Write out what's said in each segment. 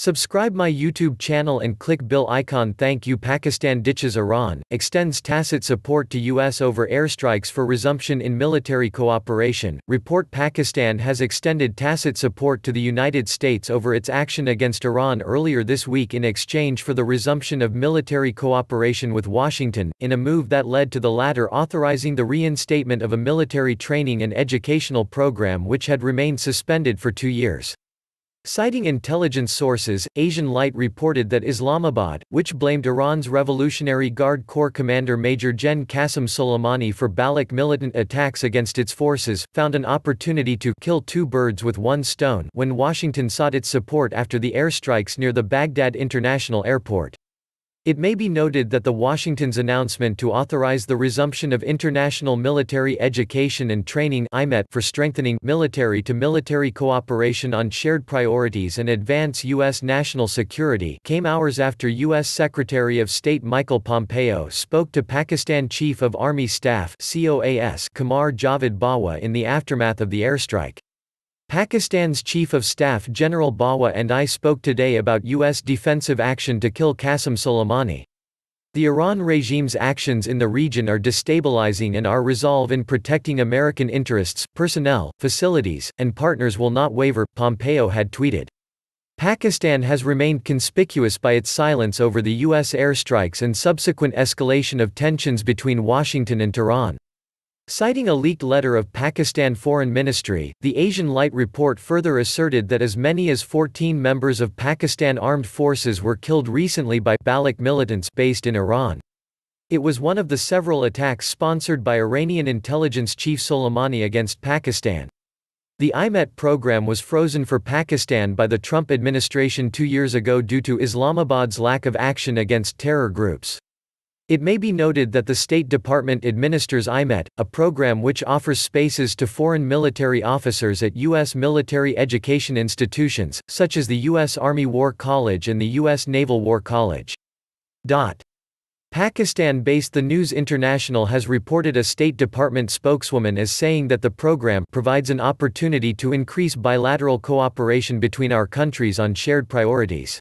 Subscribe my YouTube channel and click bill icon Thank you Pakistan ditches Iran, extends tacit support to US over airstrikes for resumption in military cooperation. Report Pakistan has extended tacit support to the United States over its action against Iran earlier this week in exchange for the resumption of military cooperation with Washington, in a move that led to the latter authorizing the reinstatement of a military training and educational program which had remained suspended for two years. Citing intelligence sources, Asian Lite reported that Islamabad, which blamed Iran's Revolutionary Guard Corps commander Major Gen Qasem Soleimani for Baloch militant attacks against its forces, found an opportunity to kill two birds with one stone when Washington sought its support after the airstrikes near the Baghdad International Airport. It may be noted that the Washington's announcement to authorize the resumption of international military education and training IMET for strengthening military-to-military cooperation on shared priorities and advance U.S. national security came hours after U.S. Secretary of State Michael Pompeo spoke to Pakistan Chief of Army Staff COAS Qamar Javed Bajwa in the aftermath of the airstrike. Pakistan's Chief of Staff General Bajwa and I spoke today about U.S. defensive action to kill Qasem Soleimani. The Iran regime's actions in the region are destabilizing and our resolve in protecting American interests, personnel, facilities, and partners will not waver, Pompeo had tweeted. Pakistan has remained conspicuous by its silence over the U.S. airstrikes and subsequent escalation of tensions between Washington and Tehran. Citing a leaked letter of Pakistan Foreign Ministry, the Asian Lite report further asserted that as many as 14 members of Pakistan armed forces were killed recently by Baloch militants based in Iran. It was one of the several attacks sponsored by Iranian intelligence chief Soleimani against Pakistan. The IMET program was frozen for Pakistan by the Trump administration two years ago due to Islamabad's lack of action against terror groups. It may be noted that the State Department administers IMET, a program which offers spaces to foreign military officers at U.S. military education institutions, such as the U.S. Army War College and the U.S. Naval War College. Pakistan-based The News International has reported a State Department spokeswoman as saying that the program provides an opportunity to increase bilateral cooperation between our countries on shared priorities.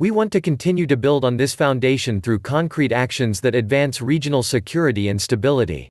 We want to continue to build on this foundation through concrete actions that advance regional security and stability.